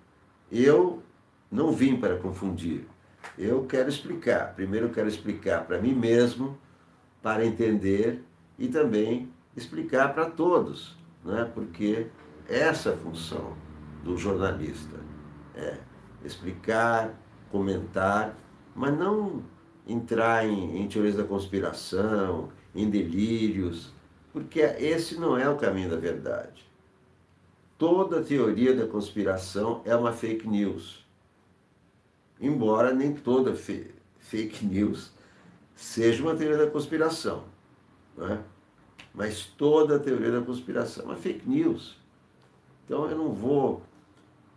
Eu não vim para confundir. Eu quero explicar. Primeiro eu quero explicar para mim mesmo, para entender e também explicar para todos, né? porque essa função do jornalista. É explicar, comentar mas não entrar em, em teorias da conspiração, em delírios, porque esse não é o caminho da verdade. Toda teoria da conspiração é uma fake news. Embora nem toda fake news seja uma teoria da conspiração. Né? Mas toda teoria da conspiração é uma fake news. Então eu não vou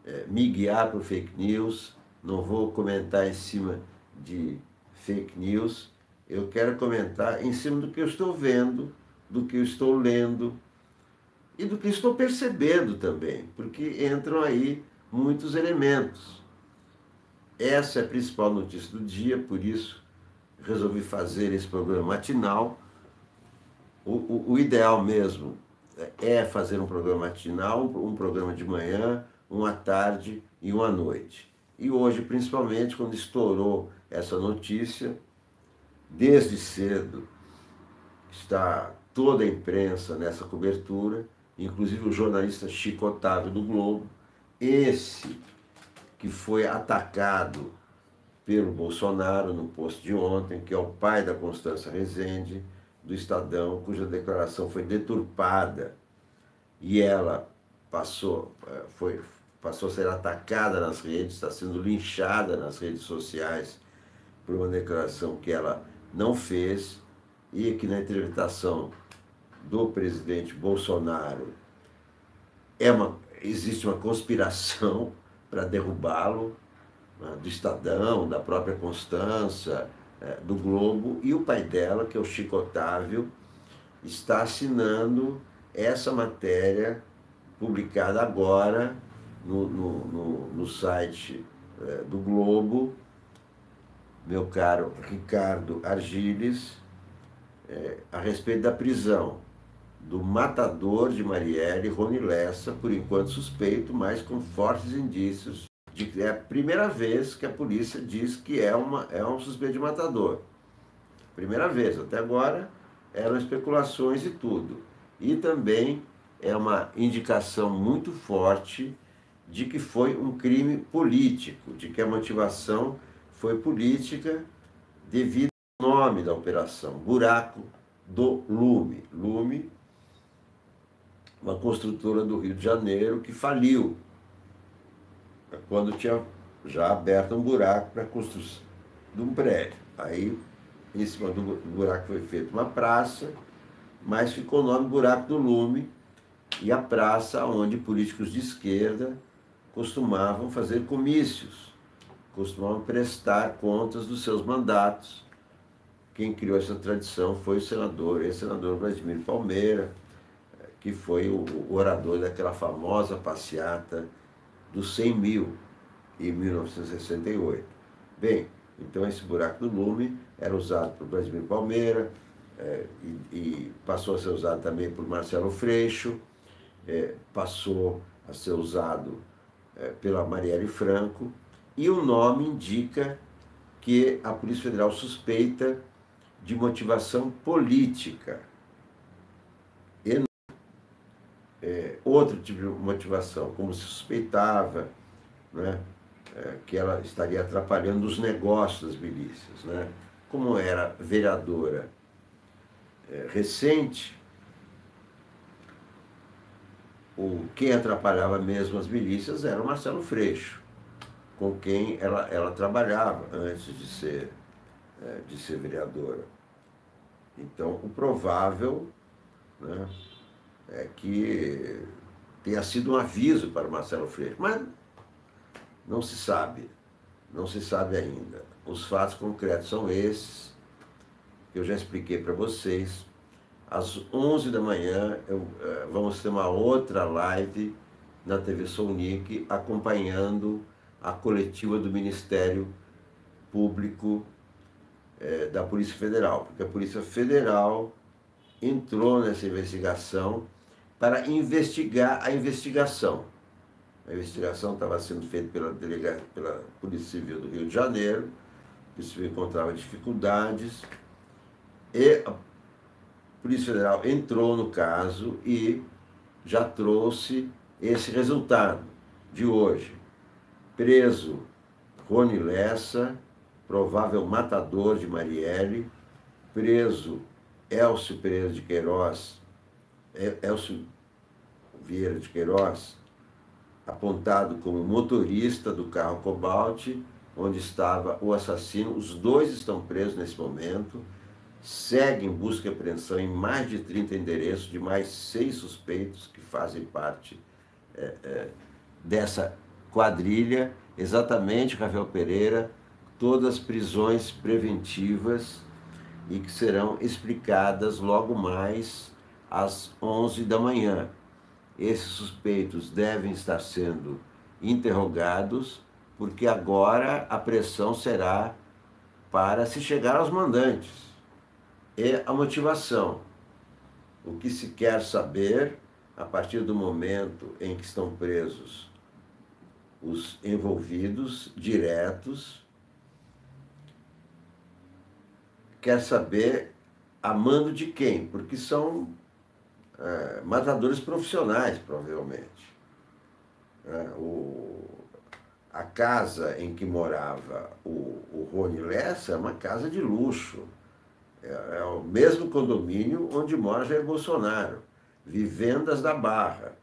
é, me guiar por fake news, não vou comentar em cima de fake news, eu quero comentar em cima do que eu estou vendo, do que eu estou lendo e do que estou percebendo também, porque entram aí muitos elementos. Essa é a principal notícia do dia, por isso resolvi fazer esse programa matinal. O, o, o ideal mesmo é fazer um programa matinal, um programa de manhã, um à tarde e um à noite. E hoje, principalmente, quando estourou essa notícia. Desde cedo está toda a imprensa nessa cobertura, inclusive o jornalista Chico Otávio do Globo, esse que foi atacado pelo Bolsonaro no post de ontem, que é o pai da Constância Rezende, do Estadão, cuja declaração foi deturpada e ela passou, eh, foi, passou a ser atacada nas redes, está sendo linchada nas redes sociais por uma declaração que ela não fez e que na interpretação do presidente Bolsonaro é uma, existe uma conspiração para derrubá-lo, né, do Estadão, da própria Constança, é, do Globo, e o pai dela, que é o Chico Otávio, está assinando essa matéria publicada agora no, no, no, no site é, do Globo, meu caro Ricardo Argiles, é, a respeito da prisão do matador de Marielle, Rony Lessa, por enquanto suspeito, mas com fortes indícios de que é a primeira vez que a polícia diz que é, uma, é um suspeito de matador. Primeira vez, até agora eram especulações e tudo. E também é uma indicação muito forte de que foi um crime político, de que a motivação foi política devido ao nome da operação, Buraco do Lume. Lume, uma construtora do Rio de Janeiro que faliu quando tinha já aberto um buraco para a construção de um prédio. Aí, em cima do buraco foi feita uma praça, mas ficou o nome Buraco do Lume e a praça onde políticos de esquerda costumavam fazer comícios costumavam prestar contas dos seus mandatos. Quem criou essa tradição foi o senador, ex-senador Vladimir Palmeira, que foi o orador daquela famosa passeata dos 100 mil em 1968. Bem, então esse buraco do lume era usado por Vladimir Palmeira é, e, e, passou a ser usado também por Marcelo Freixo, é, passou a ser usado é, pela Marielle Franco, e o nome indica que a Polícia Federal suspeita de motivação política. E é, outro tipo de motivação, como se suspeitava né, é, que ela estaria atrapalhando os negócios das milícias. Né? Como era vereadora é, recente, o, quem atrapalhava mesmo as milícias era o Marcelo Freixo, com quem ela, ela trabalhava antes de ser, é, de ser vereadora. Então, o provável né, é que tenha sido um aviso para Marcelo Freixo, mas não se sabe, não se sabe ainda. Os fatos concretos são esses, que eu já expliquei para vocês. Às 11 da manhã eu, eh, vamos ter uma outra live na TV Sonic acompanhando a coletiva do Ministério Público eh, da Polícia Federal, porque a Polícia Federal entrou nessa investigação para investigar a investigação. A investigação estava sendo feita pela, delega, pela Polícia Civil do Rio de Janeiro, a Polícia Civil encontrava dificuldades, e a Polícia Federal entrou no caso e já trouxe esse resultado de hoje. Preso Rony Lessa, provável matador de Marielle, preso Elcio Pereira de Queiroz, Elcio Vieira de Queiroz, apontado como motorista do carro Cobalt, onde estava o assassino. Os dois estão presos nesse momento segue em busca e apreensão em mais de 30 endereços de mais seis suspeitos que fazem parte é, é, dessa quadrilha, exatamente, Rafael Pereira, todas prisões preventivas e que serão explicadas logo mais às 11 da manhã. Esses suspeitos devem estar sendo interrogados, porque agora a pressão será para se chegar aos mandantes é a motivação. O que se quer saber a partir do momento em que estão presos os envolvidos diretos, quer saber a mando de quem, porque são é, matadores profissionais, provavelmente. É, o, a casa em que morava o, o Rony Lessa é uma casa de luxo é, é o mesmo condomínio onde mora Jair Bolsonaro, Vivendas da Barra.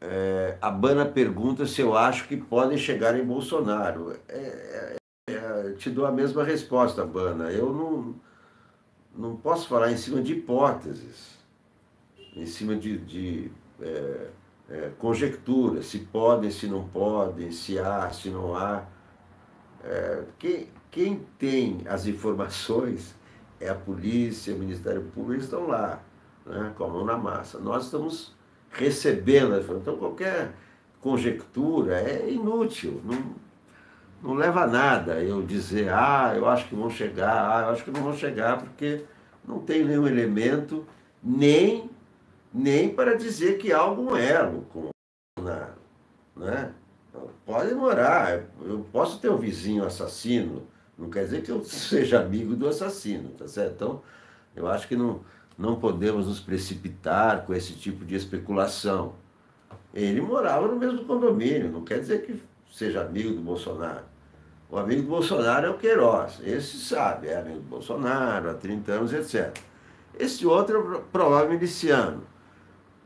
É, a Bana pergunta se eu acho que podem chegar em Bolsonaro. É, é, é te dou a mesma resposta, Bana. Eu não, não posso falar em cima de hipóteses, em cima de, de é, é, conjecturas, se podem, se não podem, se há, se não há. É, que, quem tem as informações é a polícia, o Ministério Público, estão lá, né, com a mão na massa. Nós estamos informação. Então, qualquer conjectura é inútil, não, não leva a nada eu dizer, ah, eu acho que vão chegar, ah, eu acho que não vão chegar, porque não tem nenhum elemento, nem, nem para dizer que há algum elo com Bolsonaro. Né? Pode demorar, eu posso ter um vizinho assassino, não quer dizer que eu seja amigo do assassino, tá certo? Então, eu acho que não, não podemos nos precipitar com esse tipo de especulação. Ele morava no mesmo condomínio, não quer dizer que seja amigo do Bolsonaro. O amigo do Bolsonaro é o Queiroz, esse sabe, é amigo do Bolsonaro há 30 anos, etc. Esse outro é o provável miliciano,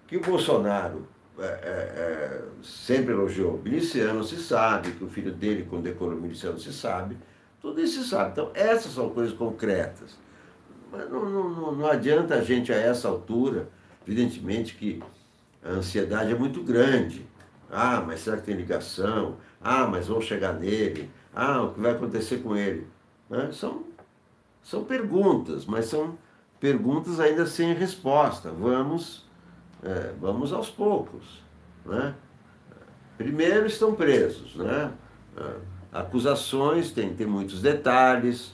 que o Bolsonaro é, é, é, sempre elogiou. Miliciano se sabe, que o filho dele, quando decorou miliciano, se sabe. Tudo isso se sabe. Então, essas são coisas concretas. Mas não, não, não adianta a gente, a essa altura, evidentemente que a ansiedade é muito grande. Ah, mas será que tem ligação? Ah, mas vão chegar nele? Ah, o que vai acontecer com ele? Né? São, são perguntas, mas são perguntas ainda sem resposta. Vamos, é, vamos aos poucos. Né? Primeiro estão presos, né? acusações, tem, tem muitos detalhes,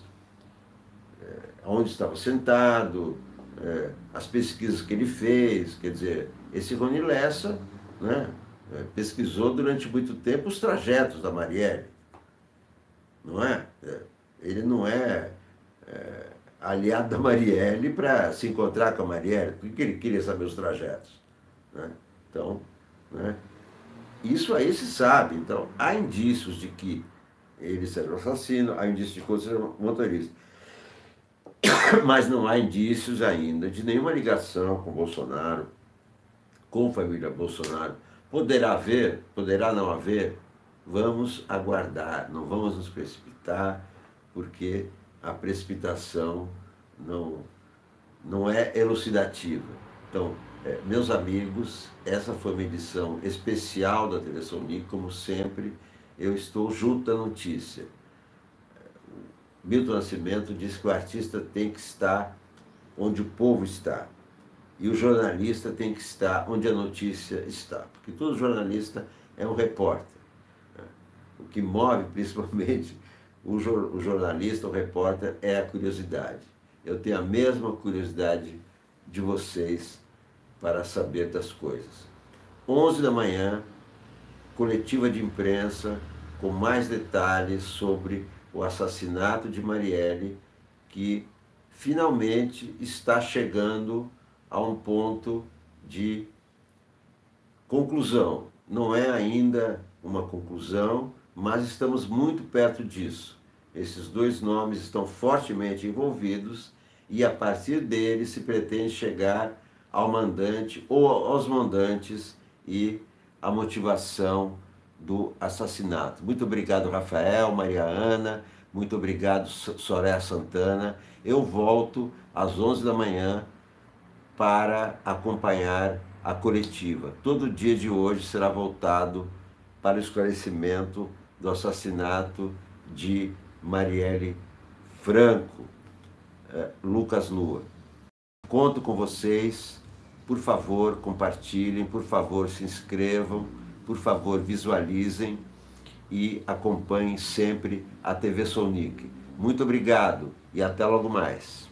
onde estava sentado, é, as pesquisas que ele fez, quer dizer, esse Rony Lessa né, é, pesquisou durante muito tempo os trajetos da Marielle. não é? é ele não é, é aliado da Marielle para se encontrar com a Marielle, porque ele queria saber os trajetos. Né? Então, né? isso aí se sabe. Então, há indícios de que ele seja um assassino, há indícios de que ele seja um motorista. Mas não há indícios ainda de nenhuma ligação com Bolsonaro, com família Bolsonaro. Poderá haver, poderá não haver, vamos aguardar, não vamos nos precipitar, porque a precipitação não, não é elucidativa. Então, é, meus amigos, essa foi uma edição especial da TV Sonic, como sempre, eu estou junto da notícia. Milton Nascimento diz que o artista tem que estar onde o povo está. E o jornalista tem que estar onde a notícia está. Porque todo jornalista é um repórter. Né? O que move principalmente o, jornalista, o repórter, é a curiosidade. Eu tenho a mesma curiosidade de vocês para saber das coisas. 11 da manhã, coletiva de imprensa com mais detalhes sobre o assassinato de Marielle, que finalmente está chegando a um ponto de conclusão. Não é ainda uma conclusão, mas estamos muito perto disso. Esses dois nomes estão fortemente envolvidos e a partir deles se pretende chegar ao mandante ou aos mandantes e a motivação do assassinato. Muito obrigado, Rafael, Maria Ana, muito obrigado, Soraya Santana. Eu volto às 11 da manhã para acompanhar a coletiva. Todo dia de hoje será voltado para o esclarecimento do assassinato de Marielle Franco, eh, Lucas Lua. Conto com vocês, por favor, compartilhem, por favor, se inscrevam, por favor, visualizem e acompanhem sempre a TV Sonic. Muito obrigado e até logo mais.